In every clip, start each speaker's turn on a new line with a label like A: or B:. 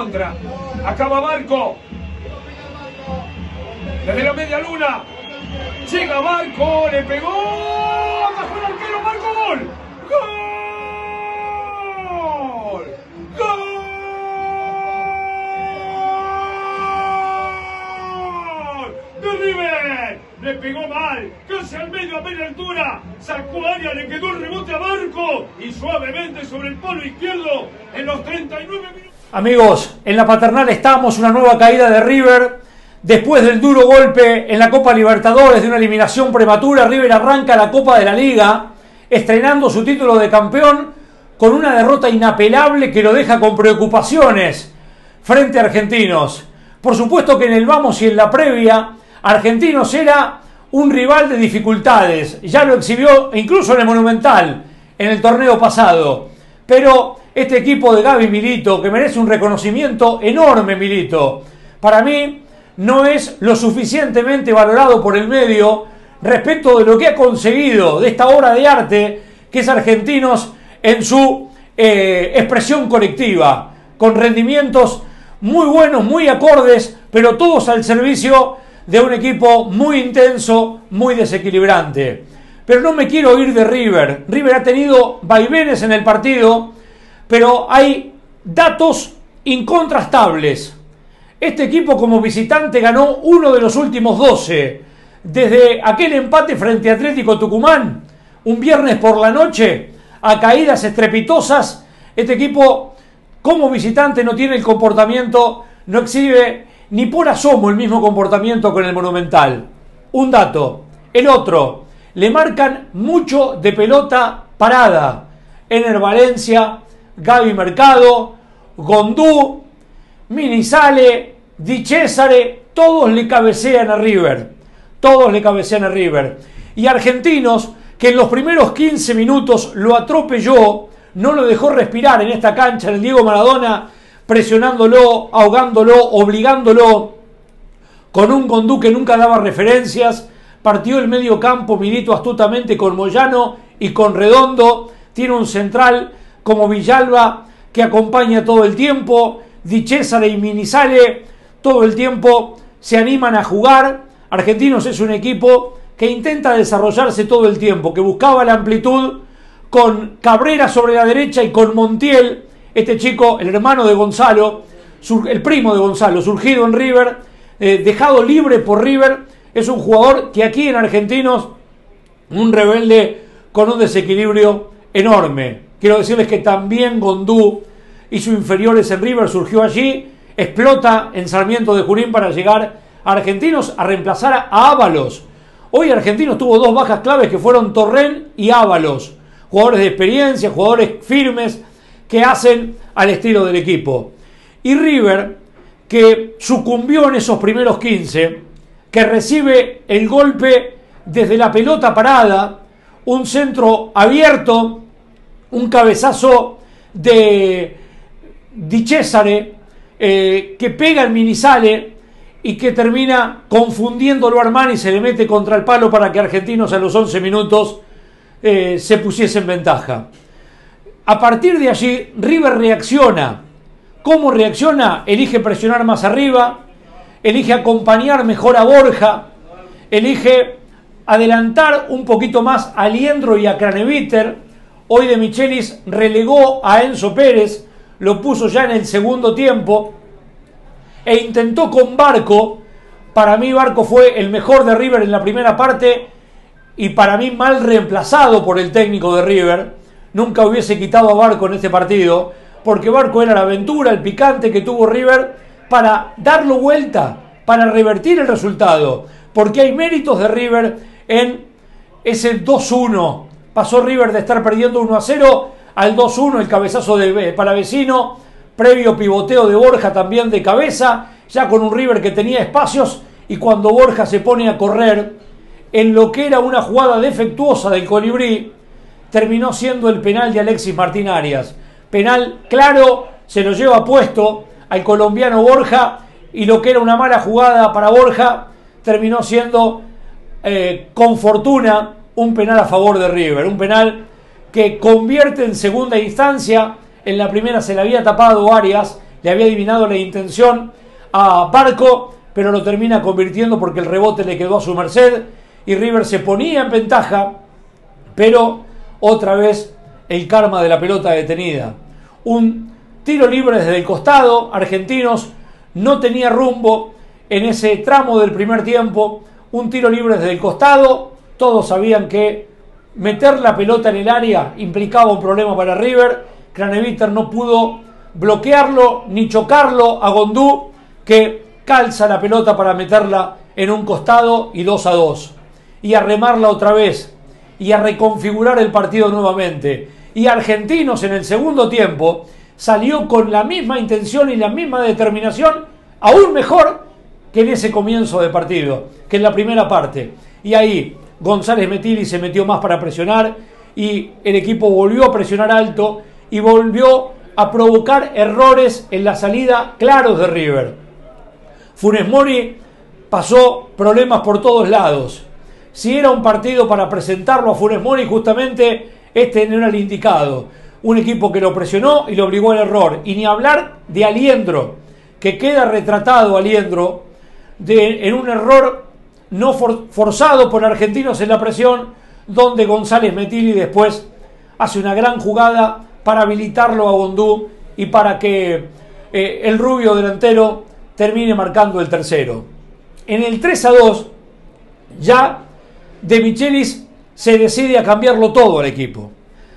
A: contra. Acaba Barco. Desde la media luna. Llega Barco, le pegó. Bajo el arquero, Marco, gol. ¡Gol! ¡Gol! ¡De River! Le pegó mal, casi al medio a media altura. Sacó área, le quedó el rebote a Barco. Y suavemente sobre el palo izquierdo en los 39 minutos.
B: Amigos, en la paternal estamos, una nueva caída de River. Después del duro golpe en la Copa Libertadores de una eliminación prematura, River arranca la Copa de la Liga, estrenando su título de campeón con una derrota inapelable que lo deja con preocupaciones frente a Argentinos. Por supuesto que en el vamos y en la previa, Argentinos era un rival de dificultades, ya lo exhibió incluso en el Monumental, en el torneo pasado. Pero este equipo de Gaby Milito, que merece un reconocimiento enorme, Milito, para mí no es lo suficientemente valorado por el medio respecto de lo que ha conseguido de esta obra de arte que es Argentinos en su eh, expresión colectiva, con rendimientos muy buenos, muy acordes, pero todos al servicio de un equipo muy intenso, muy desequilibrante. Pero no me quiero ir de River. River ha tenido vaivenes en el partido, pero hay datos incontrastables. Este equipo como visitante ganó uno de los últimos 12. Desde aquel empate frente a Atlético Tucumán, un viernes por la noche, a caídas estrepitosas, este equipo como visitante no tiene el comportamiento, no exhibe ni por asomo el mismo comportamiento con el Monumental. Un dato. El otro, le marcan mucho de pelota parada. Ener Valencia, Gaby Mercado, Gondú, Minizale, Di Cesare, todos le cabecean a River. Todos le cabecean a River. Y Argentinos, que en los primeros 15 minutos lo atropelló, no lo dejó respirar en esta cancha, el Diego Maradona, presionándolo, ahogándolo, obligándolo, con un Gondú que nunca daba referencias, partió el medio campo Milito astutamente con Moyano y con Redondo, tiene un central como Villalba que acompaña todo el tiempo, Di Cesare y Minizale todo el tiempo se animan a jugar. Argentinos es un equipo que intenta desarrollarse todo el tiempo, que buscaba la amplitud con Cabrera sobre la derecha y con Montiel, este chico, el hermano de Gonzalo, el primo de Gonzalo, surgido en River, eh, dejado libre por River, es un jugador que aquí en Argentinos, un rebelde con un desequilibrio enorme. Quiero decirles que también Gondú y sus inferiores en River surgió allí, explota en Sarmiento de Junín para llegar a Argentinos a reemplazar a Ábalos. Hoy Argentinos tuvo dos bajas claves que fueron Torren y Ábalos, jugadores de experiencia, jugadores firmes que hacen al estilo del equipo. Y River, que sucumbió en esos primeros 15, que recibe el golpe desde la pelota parada, un centro abierto, un cabezazo de Di Cesare, eh, que pega el Minizale y que termina confundiéndolo a Armani y se le mete contra el palo para que Argentinos a los 11 minutos eh, se pusiese en ventaja. A partir de allí, River reacciona. ¿Cómo reacciona? Elige presionar más arriba, elige acompañar mejor a Borja, elige adelantar un poquito más a Liendro y a Craneviter. Hoy de Michelis relegó a Enzo Pérez, lo puso ya en el segundo tiempo e intentó con Barco. Para mí Barco fue el mejor de River en la primera parte y para mí mal reemplazado por el técnico de River. Nunca hubiese quitado a Barco en este partido porque Barco era la aventura, el picante que tuvo River para darlo vuelta, para revertir el resultado. Porque hay méritos de River en ese 2-1. Pasó River de estar perdiendo 1 0 al 2-1, el cabezazo de Palavecino, previo pivoteo de Borja también de cabeza, ya con un River que tenía espacios y cuando Borja se pone a correr en lo que era una jugada defectuosa del colibrí, terminó siendo el penal de Alexis Martín Arias. Penal claro, se lo lleva puesto al colombiano Borja y lo que era una mala jugada para Borja terminó siendo eh, con fortuna un penal a favor de River, un penal que convierte en segunda instancia, en la primera se le había tapado Arias le había adivinado la intención a Barco, pero lo termina convirtiendo porque el rebote le quedó a su merced y River se ponía en ventaja, pero otra vez el karma de la pelota detenida. Un tiro libre desde el costado, Argentinos no tenía rumbo en ese tramo del primer tiempo, un tiro libre desde el costado, todos sabían que meter la pelota en el área implicaba un problema para River, Craneviter no pudo bloquearlo ni chocarlo a Gondú, que calza la pelota para meterla en un costado y 2 a 2. Y a remarla otra vez. Y a reconfigurar el partido nuevamente. Y Argentinos en el segundo tiempo salió con la misma intención y la misma determinación, aún mejor que en ese comienzo de partido, que en la primera parte. Y ahí González Metili se metió más para presionar y el equipo volvió a presionar alto y volvió a provocar errores en la salida claros de River. Funes Mori pasó problemas por todos lados. Si era un partido para presentarlo a Funes Mori, justamente este no era el indicado. Un equipo que lo presionó y lo obligó al error. Y ni hablar de Aliendro, que queda retratado Aliendro en un error no forzado por argentinos en la presión, donde González Metili después hace una gran jugada para habilitarlo a Bondú y para que eh, el rubio delantero termine marcando el tercero. En el 3 a 2, ya De Michelis se decide a cambiarlo todo al equipo.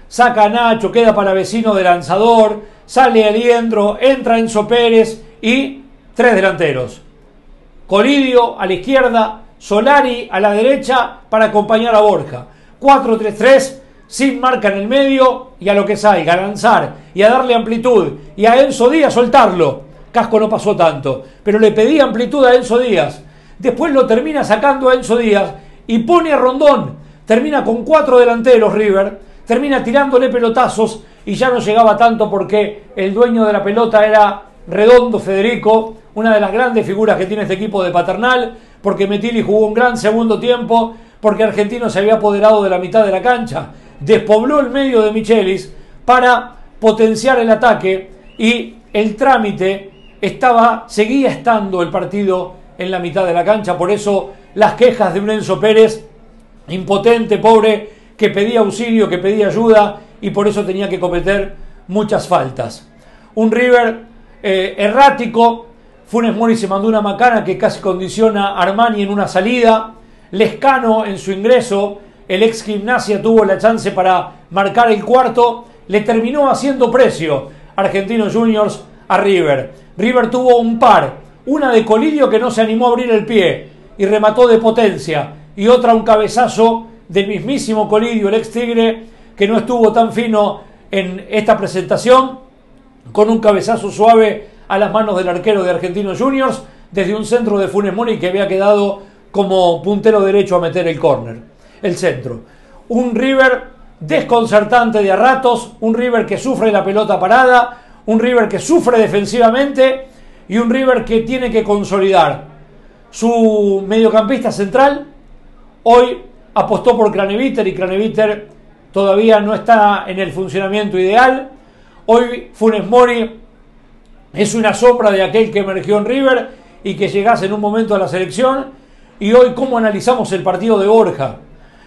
B: Saca a Nacho, queda para vecino de lanzador, sale Aliendro, entra Enzo Pérez y tres delanteros. Colidio a la izquierda, Solari a la derecha para acompañar a Borja. 4-3-3 sin marca en el medio y a lo que salga, a lanzar y a darle amplitud y a Enzo Díaz soltarlo. Casco no pasó tanto, pero le pedí amplitud a Enzo Díaz. Después lo termina sacando a Enzo Díaz y pone a Rondón. Termina con cuatro delanteros River, termina tirándole pelotazos y ya no llegaba tanto porque el dueño de la pelota era Redondo Federico, una de las grandes figuras que tiene este equipo de Paternal, porque Metili jugó un gran segundo tiempo, porque Argentino se había apoderado de la mitad de la cancha despobló el medio de Michelis para potenciar el ataque y el trámite estaba, seguía estando el partido en la mitad de la cancha, por eso las quejas de un Enzo Pérez, impotente, pobre, que pedía auxilio, que pedía ayuda y por eso tenía que cometer muchas faltas. Un River eh, errático, Funes Mori se mandó una macana que casi condiciona a Armani en una salida, Lescano en su ingreso el ex gimnasia tuvo la chance para marcar el cuarto, le terminó haciendo precio. Argentinos Juniors a River. River tuvo un par, una de Colidio que no se animó a abrir el pie y remató de potencia, y otra un cabezazo del mismísimo Colidio, el ex Tigre, que no estuvo tan fino en esta presentación, con un cabezazo suave a las manos del arquero de Argentinos Juniors, desde un centro de Funes Mori que había quedado como puntero derecho a meter el córner el centro. Un River desconcertante de a ratos, un River que sufre la pelota parada, un River que sufre defensivamente y un River que tiene que consolidar su mediocampista central. Hoy apostó por Craneviter y Craneviter todavía no está en el funcionamiento ideal. Hoy Funes Mori es una sombra de aquel que emergió en River y que llegase en un momento a la selección. Y hoy, ¿cómo analizamos el partido de Borja?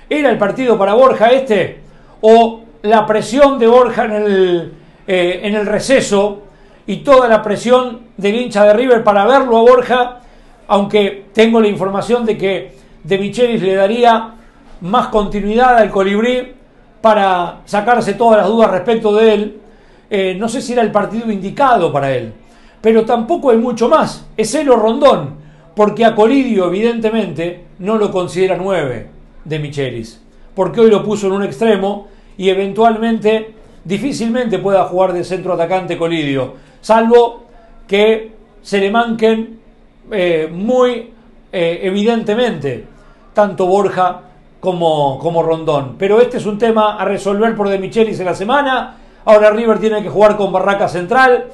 B: ¿Era el partido para Borja este? ¿O la presión de Borja en el, eh, en el receso y toda la presión del hincha de River para verlo a Borja? Aunque tengo la información de que De Michelis le daría más continuidad al colibrí para sacarse todas las dudas respecto de él. Eh, no sé si era el partido indicado para él, pero tampoco hay mucho más. Es él o Rondón, porque a Colidio evidentemente no lo considera nueve de Michelis, porque hoy lo puso en un extremo y eventualmente difícilmente pueda jugar de centro atacante Colidio, salvo que se le manquen eh, muy eh, evidentemente tanto Borja como, como Rondón. Pero este es un tema a resolver por De Michelis en la semana. Ahora River tiene que jugar con Barraca Central.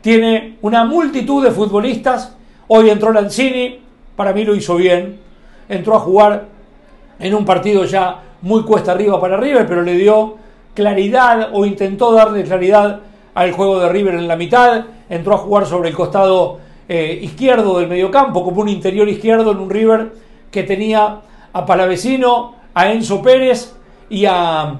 B: Tiene una multitud de futbolistas. Hoy entró Lanzini, para mí lo hizo bien. Entró a jugar en un partido ya muy cuesta arriba para River, pero le dio claridad o intentó darle claridad al juego de River en la mitad, entró a jugar sobre el costado eh, izquierdo del mediocampo, como un interior izquierdo en un River que tenía a Palavecino, a Enzo Pérez y a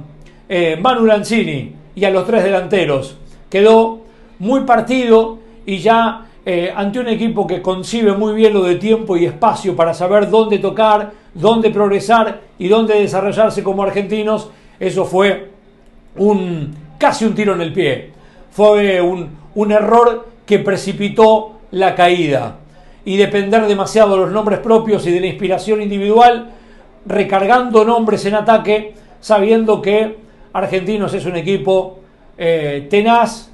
B: eh, Manu Lanzini y a los tres delanteros. Quedó muy partido y ya eh, ante un equipo que concibe muy bien lo de tiempo y espacio para saber dónde tocar, dónde progresar y dónde desarrollarse como argentinos, eso fue un casi un tiro en el pie. Fue un, un error que precipitó la caída. Y depender demasiado de los nombres propios y de la inspiración individual, recargando nombres en ataque, sabiendo que Argentinos es un equipo eh, tenaz,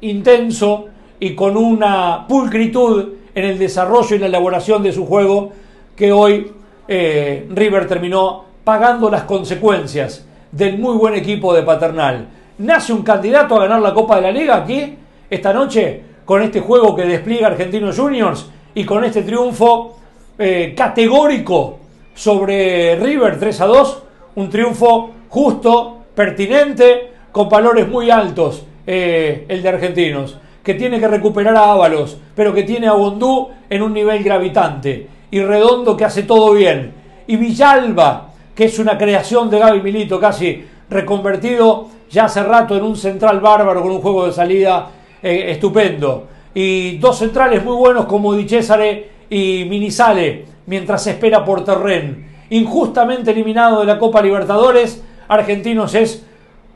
B: intenso y con una pulcritud en el desarrollo y la elaboración de su juego que hoy eh, River terminó pagando las consecuencias del muy buen equipo de Paternal. Nace un candidato a ganar la Copa de la Liga aquí, esta noche, con este juego que despliega Argentinos Juniors y con este triunfo eh, categórico sobre River 3 a 2, un triunfo justo, pertinente, con valores muy altos, eh, el de Argentinos, que tiene que recuperar a Ábalos, pero que tiene a Bondú en un nivel gravitante, y Redondo que hace todo bien, y Villalba, que es una creación de Gaby Milito, casi reconvertido ya hace rato en un central bárbaro con un juego de salida eh, estupendo. Y dos centrales muy buenos como Di Cesare y Minisale, mientras espera por Terren. Injustamente eliminado de la Copa Libertadores, Argentinos es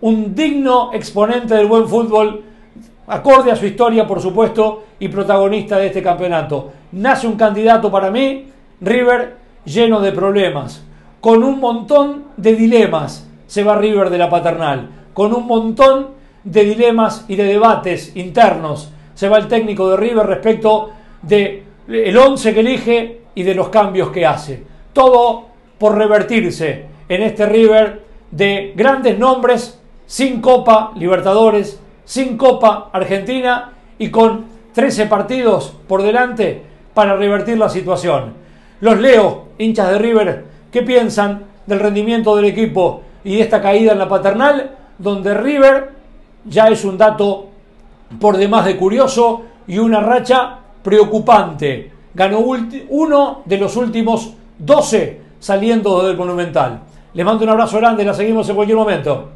B: un digno exponente del buen fútbol, acorde a su historia, por supuesto, y protagonista de este campeonato. Nace un candidato para mí, River, lleno de problemas, con un montón de dilemas. Se va River de la paternal, con un montón de dilemas y de debates internos. Se va el técnico de River respecto de el 11 que elige y de los cambios que hace. Todo por revertirse en este River de grandes nombres, sin Copa Libertadores, sin Copa Argentina y con 13 partidos por delante para revertir la situación. Los leo, hinchas de River, ¿qué piensan del rendimiento del equipo y de esta caída en la paternal? Donde River ya es un dato por demás de curioso y una racha preocupante. Ganó uno de los últimos 12 saliendo del Monumental. Les mando un abrazo grande, la seguimos en cualquier momento.